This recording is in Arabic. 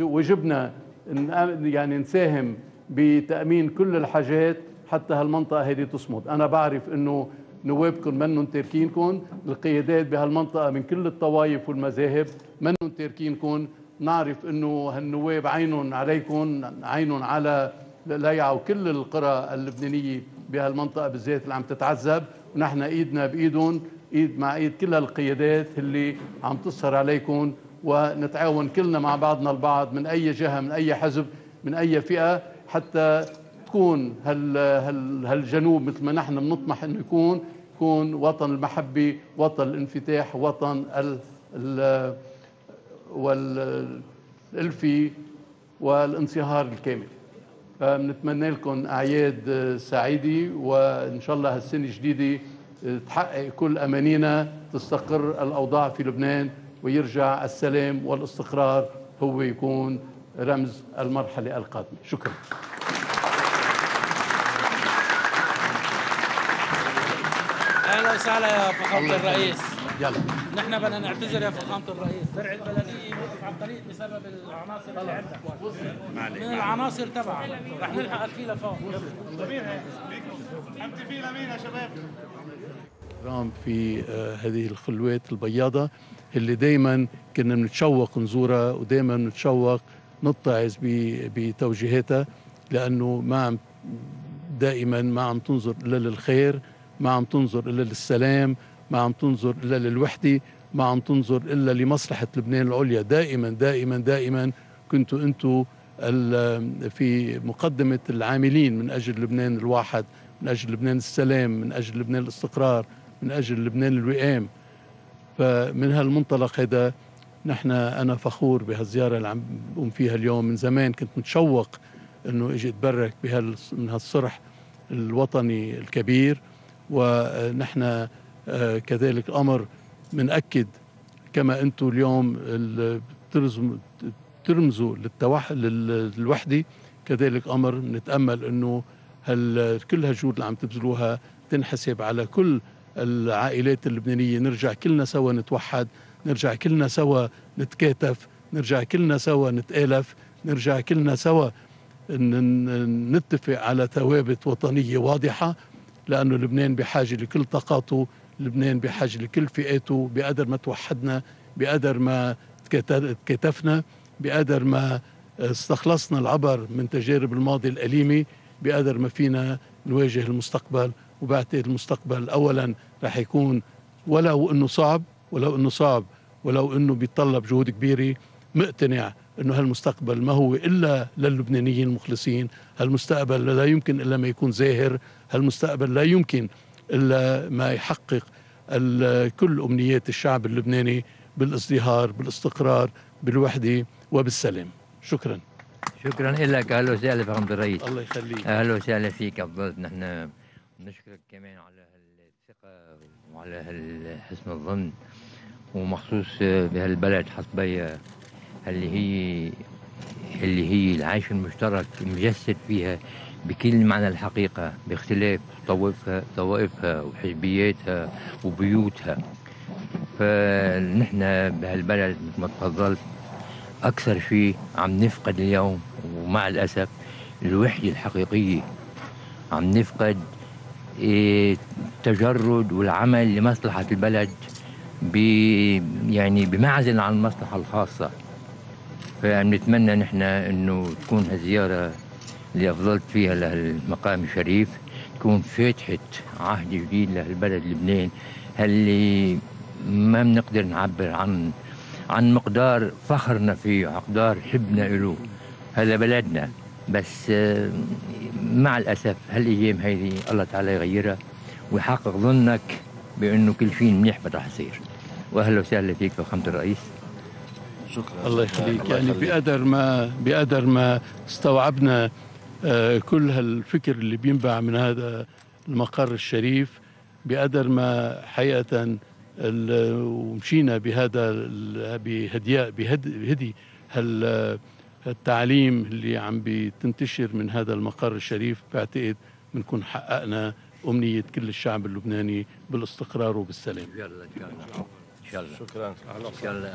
وجبنا يعني نساهم بتأمين كل الحاجات حتى هالمنطقة هذه تصمد. أنا بعرف إنه نوابكم منهم تاركينكم القيادات بهالمنطقة من كل الطوائف والمذاهب منهم تاركينكم. نعرف إنه هالنواب عينهم عليكم عينهم على ليعة وكل القرى اللبنانية بهالمنطقة بالذات اللي عم تتعذب. ونحن إيدنا بإيدهم إيد مع إيد كل القيادات اللي عم تسهر عليكم ونتعاون كلنا مع بعضنا البعض من أي جهة من أي حزب من أي فئة حتى تكون هال هال هالجنوب مثل ما نحن بنطمح إنه يكون يكون وطن المحبة وطن الانفتاح وطن ال ال والألفي والانصهار الكامل. فبنتمنى لكم أعياد سعيدة وإن شاء الله هالسنة الجديدة تحقق كل أمانينا تستقر الأوضاع في لبنان. ويرجع السلام والاستقرار هو يكون رمز المرحلة القادمة. شكرا. أهلا وسهلا يا فخامة الرئيس. يلا. نحن بدنا نعتذر يا فخامة الرئيس. درع البلدية وقف على الطريق بسبب العناصر اللي عندك. من العناصر تبعها رح نلحقك فيه لفوق رام في آه، هذه الخلوات البياضة. اللي دايما كنا بنتشوق نزورها ودايما بنتشوق نتعظ بتوجيهاتها لأنه ما عم دائما ما عم تنظر إلا للخير ما عم تنظر إلا للسلام ما عم تنظر إلا للوحدة ما عم تنظر إلا لمصلحة لبنان العليا. دائما دائما دائما كنتوا أنتوا ال- في مقدمة العاملين من أجل لبنان الواحد من أجل لبنان السلام من أجل لبنان الاستقرار من أجل لبنان الوئام. فمن هالمنطلق هذا نحن أنا فخور بهالزيارة اللي عم بقوم فيها اليوم. من زمان كنت متشوق أنه إجي أتبرك بهال من هالصرح الوطني الكبير. ونحن آه، كذلك أمر منأكد كما أنتم اليوم ترمزوا للتوح لل- للوحدة كذلك أمر نتأمل أنه هال كل هالجهود اللي عم تبذلوها تنحسب على كل العائلات اللبنانية نرجع كلنا سوا نتوحد نرجع كلنا سوا نتكاتف نرجع كلنا سوا نتآلف نرجع كلنا سوا نتفق على ثوابت وطنية واضحة لأنه لبنان بحاجة لكل طاقاته لبنان بحاجة لكل فئاته بقدر ما توحدنا بقدر ما تكات- تكاتفنا بقدر ما استخلصنا العبر من تجارب الماضي الأليمة بقدر ما فينا نواجه المستقبل وبعتقد المستقبل أولا رح يكون ولو أنه صعب ولو أنه صعب ولو أنه بيتطلب جهود كبيرة مقتنع أنه هالمستقبل ما هو إلا للبنانيين المخلصين هالمستقبل لا يمكن إلا ما يكون زاهر هالمستقبل لا يمكن إلا ما يحقق كل أمنيات الشعب اللبناني بالازدهار بالإستقرار بالوحدة وبالسلام. شكرا. شكرا لك. أهلا وسهلا فخامه الرئيس. الله يخليك. أهلا وسهلا فيك. أفضل. نحن نشكرك كمان على هالثقة وعلى هالحسن الظن ومخصوص بهالبلد حصبية اللي هي اللي هي العيش المشترك المجسد فيها بكل معنى الحقيقة باختلاف طوائفها طوائفها وحزبياتها وبيوتها. فنحن بهالبلد مثل ما تفضلت أكثر شيء عم نفقد اليوم ومع الأسف الوحدة الحقيقية عم نفقد التجرد والعمل لمصلحة البلد يعني بمعزل عن المصلحة الخاصة. فنتمنى نحن إنه تكون هالزيارة اللي أفضلت فيها لهالمقام الشريف تكون فاتحة عهد جديد لهالبلد لبنان اللي ما بنقدر نعبر عن عن مقدار فخرنا فيه ومقدار حبنا له هذا بلدنا. بس آه، مع الأسف هالايام هذه الله تعالى يغيرها؟ ويحقق ظنك بأنه كل شيء منيح رح يصير واهلا وسهلا فيك فخامة الرئيس. شكرا. الله يخليك. يعني بقدر ما بقدر ما استوعبنا آه، كل هالفكر اللي بينبع من هذا المقر الشريف بقدر ما حقيقة ال- ومشينا بهذا ال- بهدياء بهد- بهدي هال التعليم اللي عم بتنتشر من هذا المقر الشريف بعتقد بنكون حققنا أمنية كل الشعب اللبناني بالاستقرار وبالسلام. يلا شاء الله. الله. شكرا. إن شاء الله.